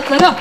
资料